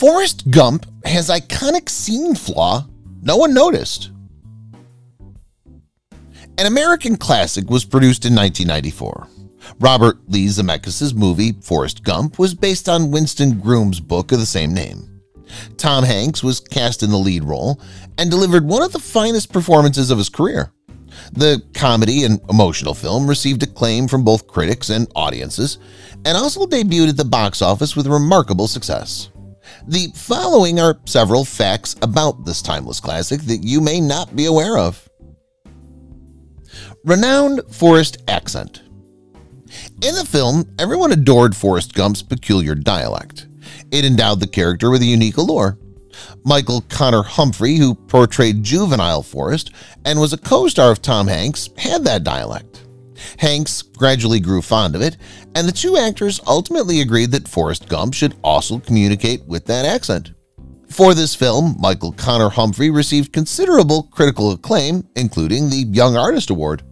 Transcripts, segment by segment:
Forrest Gump has iconic scene flaw no one noticed. An American classic was produced in 1994. Robert Lee Zemeckis' movie Forrest Gump was based on Winston Groom's book of the same name. Tom Hanks was cast in the lead role and delivered one of the finest performances of his career. The comedy and emotional film received acclaim from both critics and audiences and also debuted at the box office with remarkable success. The following are several facts about this timeless classic that you may not be aware of. Renowned Forrest Accent In the film, everyone adored Forrest Gump's peculiar dialect. It endowed the character with a unique allure. Michael Connor Humphrey, who portrayed juvenile Forrest and was a co-star of Tom Hanks, had that dialect. Hanks gradually grew fond of it, and the two actors ultimately agreed that Forrest Gump should also communicate with that accent. For this film, Michael Connor Humphrey received considerable critical acclaim, including the Young Artist Award.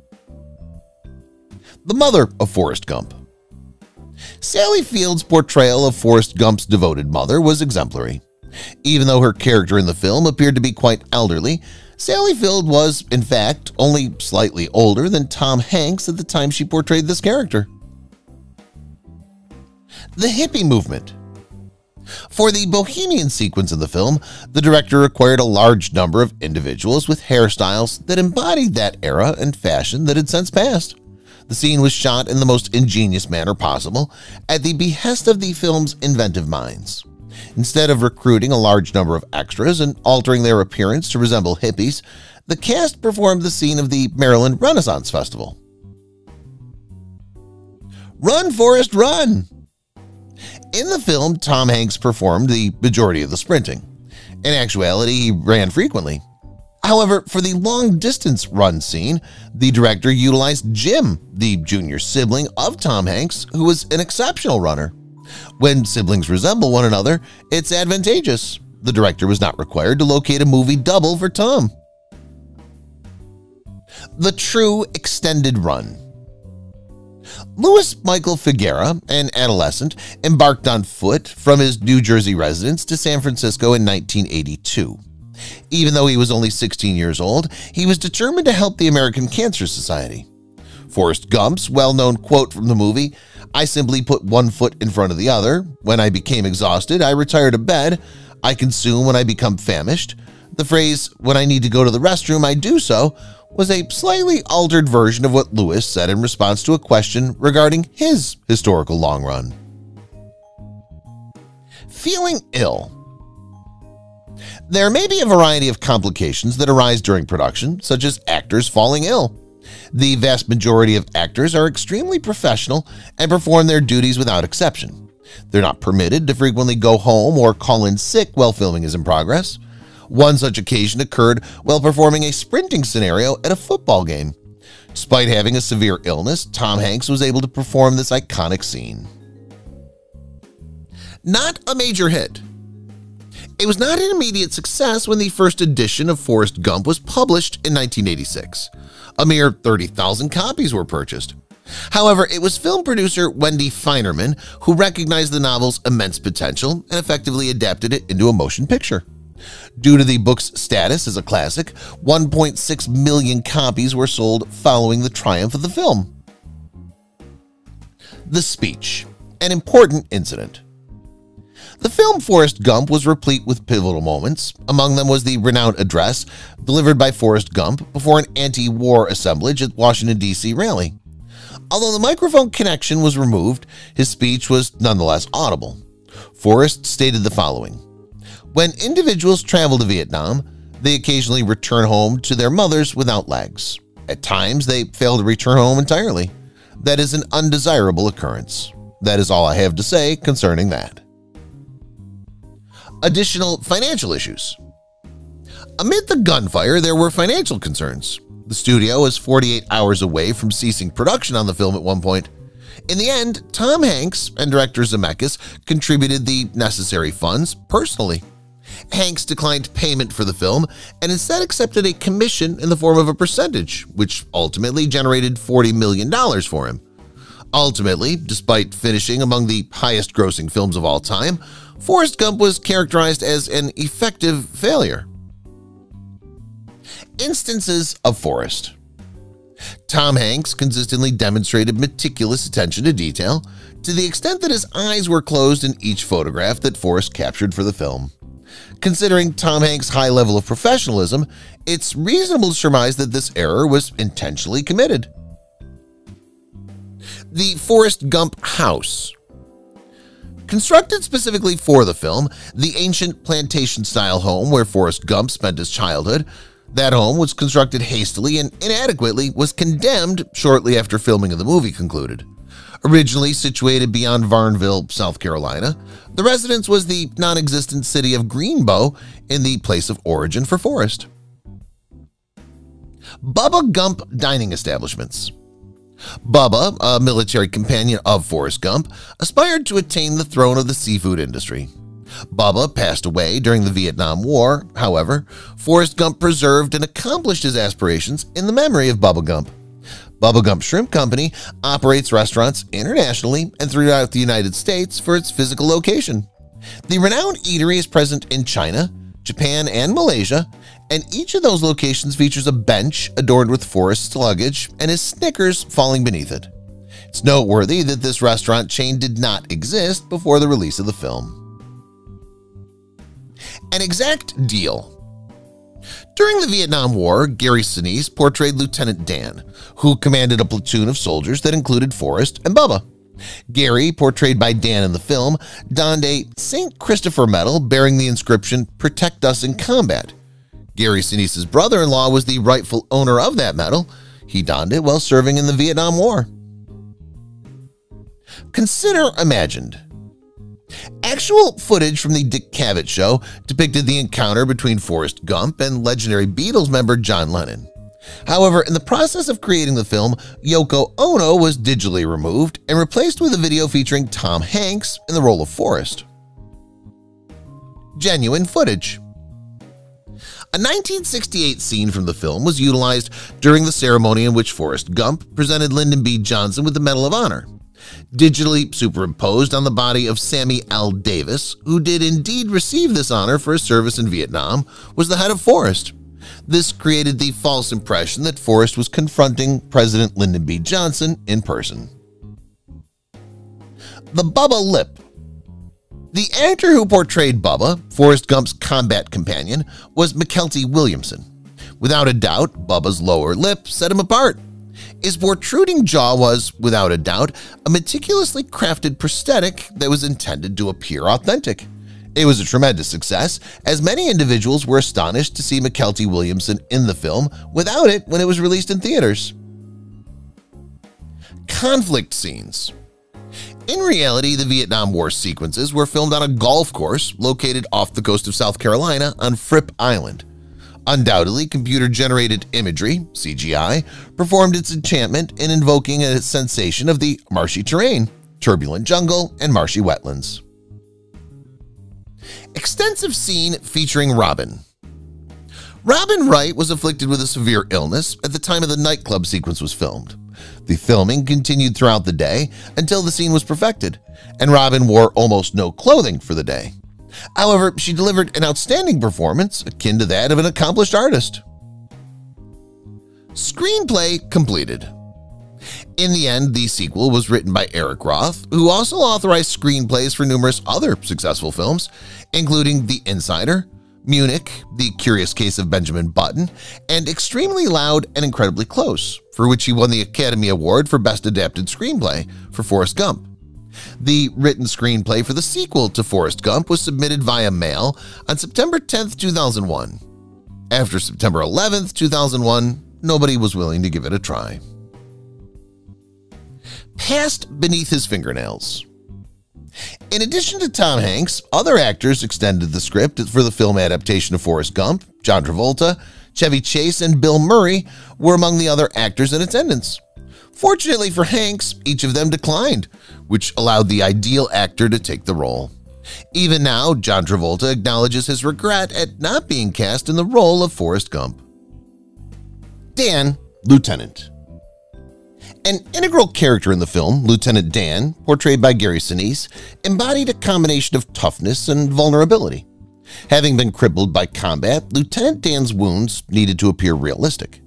The mother of Forrest Gump Sally Field's portrayal of Forrest Gump's devoted mother was exemplary. Even though her character in the film appeared to be quite elderly, Sally Field was, in fact, only slightly older than Tom Hanks at the time she portrayed this character. The hippie movement For the bohemian sequence of the film, the director required a large number of individuals with hairstyles that embodied that era and fashion that had since passed. The scene was shot in the most ingenious manner possible at the behest of the film's inventive minds. Instead of recruiting a large number of extras and altering their appearance to resemble hippies, the cast performed the scene of the Maryland Renaissance Festival. Run, Forrest, run! In the film, Tom Hanks performed the majority of the sprinting. In actuality, he ran frequently. However, for the long-distance run scene, the director utilized Jim, the junior sibling of Tom Hanks, who was an exceptional runner. When siblings resemble one another, it's advantageous. The director was not required to locate a movie double for Tom. The True Extended Run Louis Michael Figueroa, an adolescent, embarked on foot from his New Jersey residence to San Francisco in 1982. Even though he was only 16 years old, he was determined to help the American Cancer Society. Forrest Gump's well-known quote from the movie, I simply put one foot in front of the other. When I became exhausted, I retire to bed. I consume when I become famished. The phrase, when I need to go to the restroom, I do so, was a slightly altered version of what Louis said in response to a question regarding his historical long run. Feeling ill There may be a variety of complications that arise during production, such as actors falling ill. The vast majority of actors are extremely professional and perform their duties without exception. They're not permitted to frequently go home or call in sick while filming is in progress. One such occasion occurred while performing a sprinting scenario at a football game. Despite having a severe illness, Tom Hanks was able to perform this iconic scene. Not a major hit. It was not an immediate success when the first edition of Forrest Gump was published in 1986. A mere 30,000 copies were purchased. However, it was film producer Wendy Finerman who recognized the novel's immense potential and effectively adapted it into a motion picture. Due to the book's status as a classic, 1.6 million copies were sold following the triumph of the film. The Speech An important incident the film Forrest Gump was replete with pivotal moments. Among them was the renowned address delivered by Forrest Gump before an anti-war assemblage at Washington, D.C. rally. Although the microphone connection was removed, his speech was nonetheless audible. Forrest stated the following, When individuals travel to Vietnam, they occasionally return home to their mothers without legs. At times, they fail to return home entirely. That is an undesirable occurrence. That is all I have to say concerning that additional financial issues. Amid the gunfire, there were financial concerns. The studio was 48 hours away from ceasing production on the film at one point. In the end, Tom Hanks and director Zemeckis contributed the necessary funds personally. Hanks declined payment for the film and instead accepted a commission in the form of a percentage, which ultimately generated $40 million for him. Ultimately, despite finishing among the highest grossing films of all time, Forrest Gump was characterized as an effective failure. Instances of Forrest Tom Hanks consistently demonstrated meticulous attention to detail to the extent that his eyes were closed in each photograph that Forrest captured for the film. Considering Tom Hanks' high level of professionalism, it's reasonable to surmise that this error was intentionally committed. The Forrest Gump House Constructed specifically for the film, the ancient plantation-style home where Forrest Gump spent his childhood, that home was constructed hastily and inadequately was condemned shortly after filming of the movie concluded. Originally situated beyond Varnville, South Carolina, the residence was the non-existent city of Greenbow in the place of origin for Forrest. Bubba Gump Dining Establishments Bubba, a military companion of Forrest Gump, aspired to attain the throne of the seafood industry. Bubba passed away during the Vietnam War, however, Forrest Gump preserved and accomplished his aspirations in the memory of Bubba Gump. Bubba Gump Shrimp Company operates restaurants internationally and throughout the United States for its physical location. The renowned eatery is present in China, Japan, and Malaysia, and each of those locations features a bench adorned with Forrest's luggage and his Snickers falling beneath it. It's noteworthy that this restaurant chain did not exist before the release of the film. An exact deal during the Vietnam War, Gary Sinise portrayed Lieutenant Dan, who commanded a platoon of soldiers that included Forrest and Bubba. Gary, portrayed by Dan in the film, donned a St. Christopher medal bearing the inscription, Protect Us in Combat. Gary Sinise's brother-in-law was the rightful owner of that medal. He donned it while serving in the Vietnam War. Consider imagined Actual footage from the Dick Cavett show depicted the encounter between Forrest Gump and legendary Beatles member John Lennon. However, in the process of creating the film, Yoko Ono was digitally removed and replaced with a video featuring Tom Hanks in the role of Forrest. Genuine footage a 1968 scene from the film was utilized during the ceremony in which Forrest Gump presented Lyndon B. Johnson with the Medal of Honor digitally superimposed on the body of Sammy L. Davis, who did indeed receive this honor for his service in Vietnam, was the head of Forrest. This created the false impression that Forrest was confronting President Lyndon B. Johnson in person. The Bubba Lip The actor who portrayed Bubba, Forrest Gump's combat companion, was Mykelti Williamson. Without a doubt, Bubba's lower lip set him apart. His protruding jaw was, without a doubt, a meticulously crafted prosthetic that was intended to appear authentic. It was a tremendous success, as many individuals were astonished to see Mykelti Williamson in the film without it when it was released in theaters. Conflict scenes in reality, the Vietnam War sequences were filmed on a golf course located off the coast of South Carolina on Fripp Island. Undoubtedly, computer-generated imagery CGI, performed its enchantment in invoking a sensation of the marshy terrain, turbulent jungle, and marshy wetlands. Extensive scene featuring Robin Robin Wright was afflicted with a severe illness at the time of the nightclub sequence was filmed. The filming continued throughout the day until the scene was perfected, and Robin wore almost no clothing for the day. However, she delivered an outstanding performance akin to that of an accomplished artist. Screenplay completed. In the end, the sequel was written by Eric Roth, who also authorized screenplays for numerous other successful films, including The Insider, Munich, The Curious Case of Benjamin Button, and Extremely Loud and Incredibly Close, for which he won the Academy Award for Best Adapted Screenplay for Forrest Gump. The written screenplay for the sequel to Forrest Gump was submitted via mail on September 10, 2001. After September 11, 2001, nobody was willing to give it a try. Passed beneath his fingernails. In addition to Tom Hanks, other actors extended the script for the film adaptation of Forrest Gump. John Travolta, Chevy Chase, and Bill Murray were among the other actors in attendance. Fortunately for Hanks, each of them declined, which allowed the ideal actor to take the role. Even now, John Travolta acknowledges his regret at not being cast in the role of Forrest Gump. Dan, Lieutenant An integral character in the film, Lieutenant Dan, portrayed by Gary Sinise, embodied a combination of toughness and vulnerability. Having been crippled by combat, Lieutenant Dan's wounds needed to appear realistic.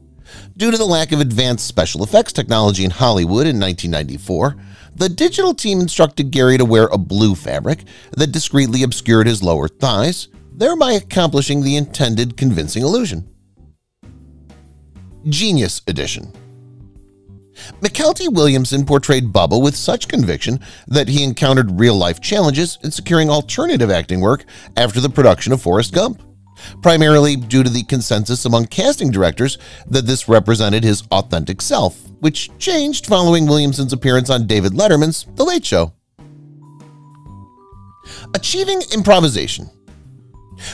Due to the lack of advanced special effects technology in Hollywood in 1994, the digital team instructed Gary to wear a blue fabric that discreetly obscured his lower thighs, thereby accomplishing the intended convincing illusion. Genius Edition Mykelti Williamson portrayed Bubba with such conviction that he encountered real-life challenges in securing alternative acting work after the production of Forrest Gump primarily due to the consensus among casting directors that this represented his authentic self, which changed following Williamson's appearance on David Letterman's The Late Show. Achieving improvisation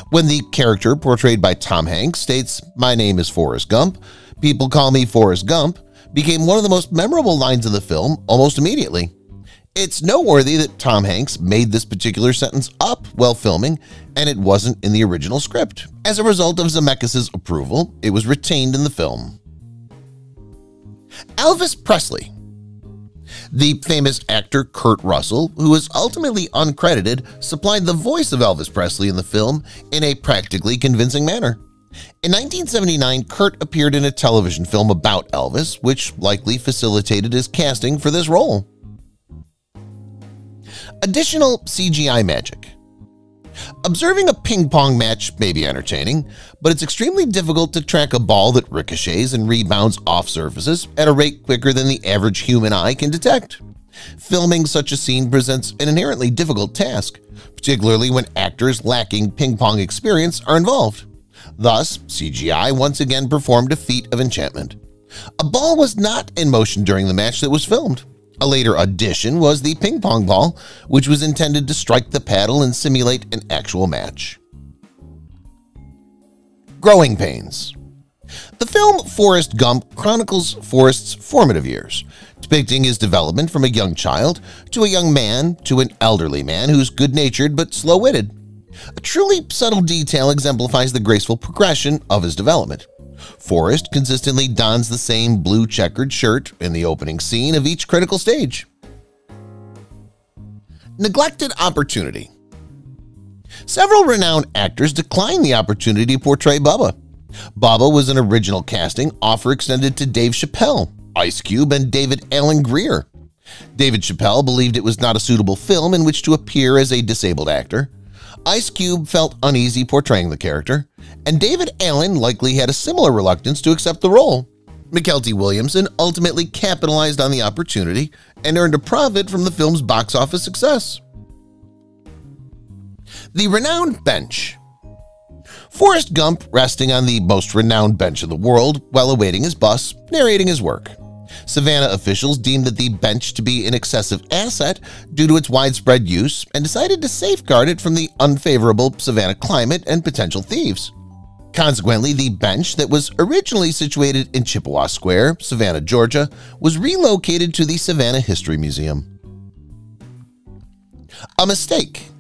When the character portrayed by Tom Hanks states, My name is Forrest Gump, people call me Forrest Gump, became one of the most memorable lines of the film almost immediately. It's noteworthy that Tom Hanks made this particular sentence up while filming and it wasn't in the original script. As a result of Zemeckis' approval, it was retained in the film. Elvis Presley The famous actor Kurt Russell, who was ultimately uncredited, supplied the voice of Elvis Presley in the film in a practically convincing manner. In 1979, Kurt appeared in a television film about Elvis, which likely facilitated his casting for this role. Additional CGI magic Observing a ping-pong match may be entertaining, but it's extremely difficult to track a ball that ricochets and rebounds off surfaces at a rate quicker than the average human eye can detect. Filming such a scene presents an inherently difficult task, particularly when actors lacking ping-pong experience are involved. Thus, CGI once again performed a feat of enchantment. A ball was not in motion during the match that was filmed. A later addition was the ping pong ball, which was intended to strike the paddle and simulate an actual match. Growing Pains The film Forrest Gump chronicles Forrest's formative years, depicting his development from a young child to a young man to an elderly man who's good-natured but slow-witted. A truly subtle detail exemplifies the graceful progression of his development. Forrest consistently dons the same blue checkered shirt in the opening scene of each critical stage. Neglected Opportunity Several renowned actors declined the opportunity to portray Bubba. Bubba was an original casting offer extended to Dave Chappelle, Ice Cube, and David Alan Grier. David Chappelle believed it was not a suitable film in which to appear as a disabled actor. Ice Cube felt uneasy portraying the character, and David Alan likely had a similar reluctance to accept the role. Mykelti Williamson ultimately capitalized on the opportunity and earned a profit from the film's box office success. The Renowned Bench Forrest Gump resting on the most renowned bench in the world while awaiting his bus, narrating his work. Savannah officials deemed that the bench to be an excessive asset due to its widespread use and decided to safeguard it from the unfavorable Savannah climate and potential thieves. Consequently, the bench that was originally situated in Chippewa Square, Savannah, Georgia, was relocated to the Savannah History Museum. A mistake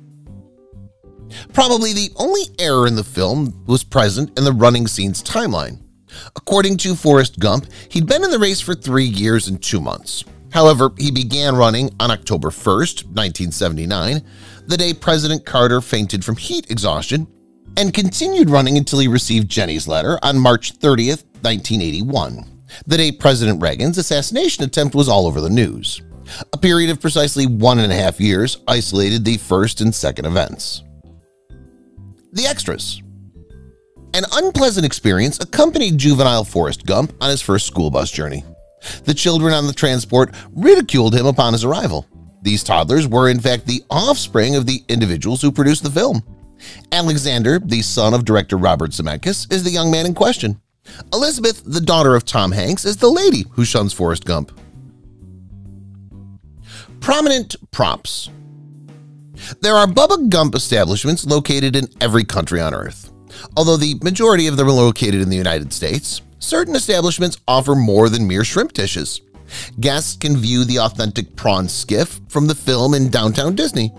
Probably the only error in the film was present in the running scene's timeline. According to Forrest Gump, he'd been in the race for three years and two months. However, he began running on October 1st, 1979, the day President Carter fainted from heat exhaustion, and continued running until he received Jenny's letter on March 30th, 1981, the day President Reagan's assassination attempt was all over the news. A period of precisely one and a half years isolated the first and second events. The Extras an unpleasant experience accompanied juvenile Forrest Gump on his first school bus journey. The children on the transport ridiculed him upon his arrival. These toddlers were in fact the offspring of the individuals who produced the film. Alexander, the son of director Robert Zemeckis, is the young man in question. Elizabeth, the daughter of Tom Hanks, is the lady who shuns Forrest Gump. Prominent props There are Bubba Gump establishments located in every country on Earth. Although the majority of them are located in the United States, certain establishments offer more than mere shrimp dishes. Guests can view the authentic prawn skiff from the film in downtown Disney.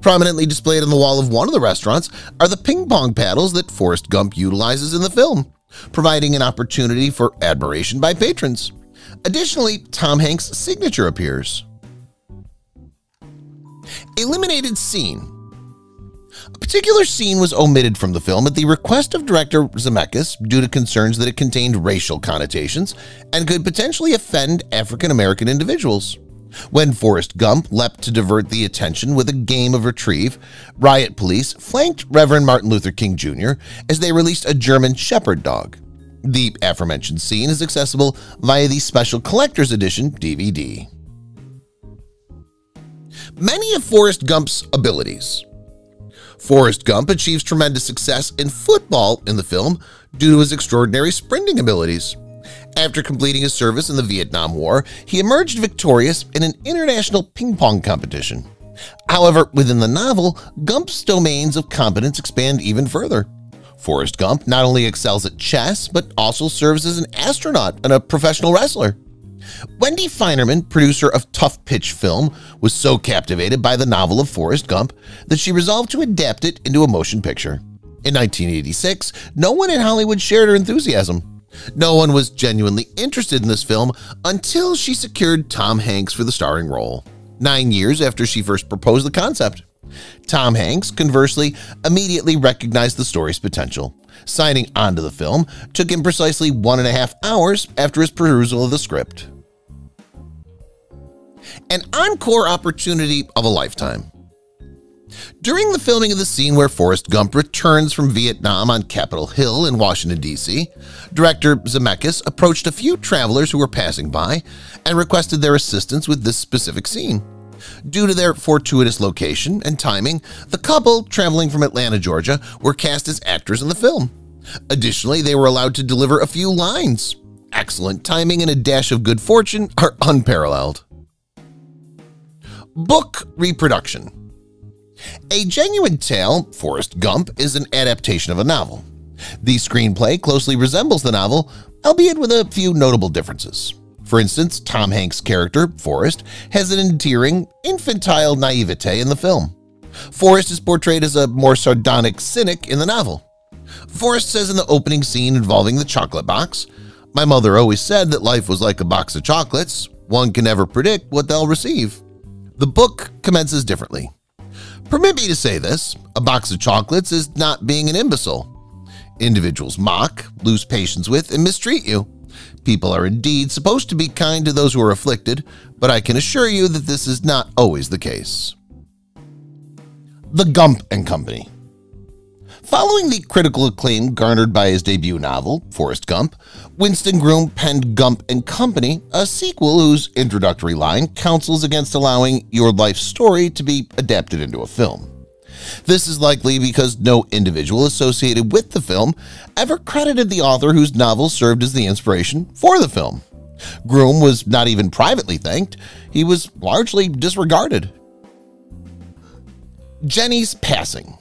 Prominently displayed on the wall of one of the restaurants are the ping pong paddles that Forrest Gump utilizes in the film, providing an opportunity for admiration by patrons. Additionally, Tom Hanks' signature appears. Eliminated scene a particular scene was omitted from the film at the request of director Zemeckis due to concerns that it contained racial connotations and could potentially offend African-American individuals. When Forrest Gump leapt to divert the attention with a game of retrieve, riot police flanked Reverend Martin Luther King Jr. as they released a German Shepherd dog. The aforementioned scene is accessible via the Special Collector's Edition DVD. Many of Forrest Gump's abilities Forrest Gump achieves tremendous success in football in the film due to his extraordinary sprinting abilities. After completing his service in the Vietnam War, he emerged victorious in an international ping-pong competition. However, within the novel, Gump's domains of competence expand even further. Forrest Gump not only excels at chess, but also serves as an astronaut and a professional wrestler. Wendy Finerman, producer of Tough Pitch Film, was so captivated by the novel of Forrest Gump that she resolved to adapt it into a motion picture. In 1986, no one in Hollywood shared her enthusiasm. No one was genuinely interested in this film until she secured Tom Hanks for the starring role, nine years after she first proposed the concept. Tom Hanks, conversely, immediately recognized the story's potential. Signing onto the film took him precisely one and a half hours after his perusal of the script. An encore opportunity of a lifetime. During the filming of the scene where Forrest Gump returns from Vietnam on Capitol Hill in Washington, D.C., director Zemeckis approached a few travelers who were passing by and requested their assistance with this specific scene. Due to their fortuitous location and timing, the couple traveling from Atlanta, Georgia were cast as actors in the film. Additionally, they were allowed to deliver a few lines. Excellent timing and a dash of good fortune are unparalleled. Book reproduction A genuine tale, Forrest Gump, is an adaptation of a novel. The screenplay closely resembles the novel, albeit with a few notable differences. For instance, Tom Hanks' character, Forrest, has an endearing, infantile naivete in the film. Forrest is portrayed as a more sardonic cynic in the novel. Forrest says in the opening scene involving the chocolate box, My mother always said that life was like a box of chocolates. One can never predict what they'll receive. The book commences differently. Permit me to say this, a box of chocolates is not being an imbecile. Individuals mock, lose patience with, and mistreat you. People are indeed supposed to be kind to those who are afflicted, but I can assure you that this is not always the case. The Gump and Company Following the critical acclaim garnered by his debut novel, Forrest Gump, Winston Groom penned Gump and Company, a sequel whose introductory line counsels against allowing your life story to be adapted into a film. This is likely because no individual associated with the film ever credited the author whose novel served as the inspiration for the film. Groom was not even privately thanked, he was largely disregarded. Jenny's passing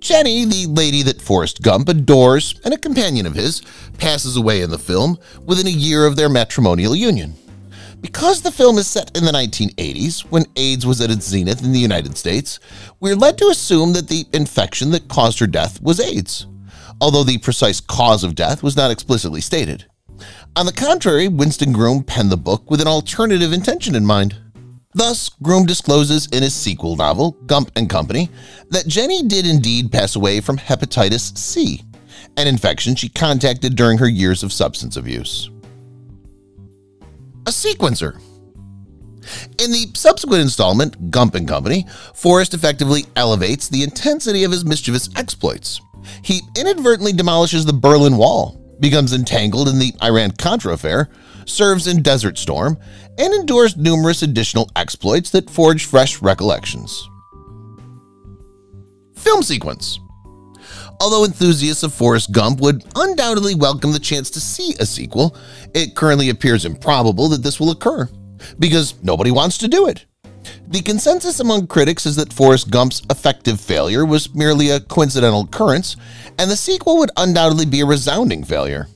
Jenny, the lady that Forrest Gump adores and a companion of his, passes away in the film within a year of their matrimonial union. Because the film is set in the 1980s, when AIDS was at its zenith in the United States, we're led to assume that the infection that caused her death was AIDS, although the precise cause of death was not explicitly stated. On the contrary, Winston Groom penned the book with an alternative intention in mind. Thus, Groom discloses in his sequel novel, Gump and Company, that Jenny did indeed pass away from hepatitis C, an infection she contacted during her years of substance abuse a sequencer. In the subsequent installment, Gump and Company, Forrest effectively elevates the intensity of his mischievous exploits. He inadvertently demolishes the Berlin Wall, becomes entangled in the Iran-Contra affair, serves in Desert Storm, and endures numerous additional exploits that forge fresh recollections. Film sequence Although enthusiasts of Forrest Gump would undoubtedly welcome the chance to see a sequel, it currently appears improbable that this will occur, because nobody wants to do it. The consensus among critics is that Forrest Gump's effective failure was merely a coincidental occurrence, and the sequel would undoubtedly be a resounding failure.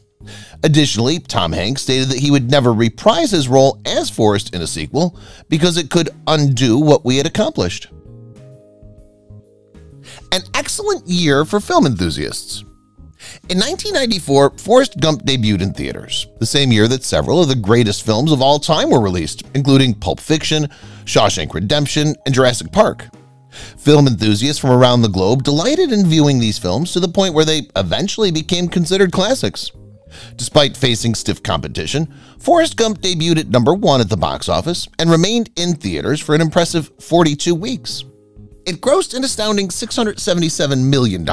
Additionally, Tom Hanks stated that he would never reprise his role as Forrest in a sequel because it could undo what we had accomplished an excellent year for film enthusiasts. In 1994, Forrest Gump debuted in theaters, the same year that several of the greatest films of all time were released, including Pulp Fiction, Shawshank Redemption, and Jurassic Park. Film enthusiasts from around the globe delighted in viewing these films to the point where they eventually became considered classics. Despite facing stiff competition, Forrest Gump debuted at number one at the box office and remained in theaters for an impressive 42 weeks. It grossed an astounding $677 million,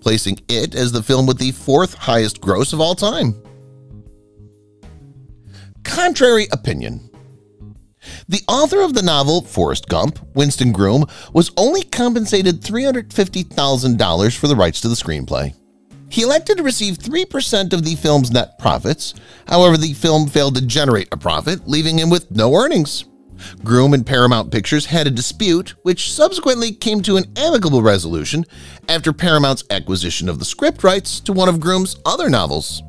placing it as the film with the fourth highest gross of all time. Contrary opinion the author of the novel Forrest Gump, Winston Groom, was only compensated $350,000 for the rights to the screenplay. He elected to receive 3% of the film's net profits, however the film failed to generate a profit, leaving him with no earnings. Groom and Paramount Pictures had a dispute, which subsequently came to an amicable resolution after Paramount's acquisition of the script rights to one of Groom's other novels.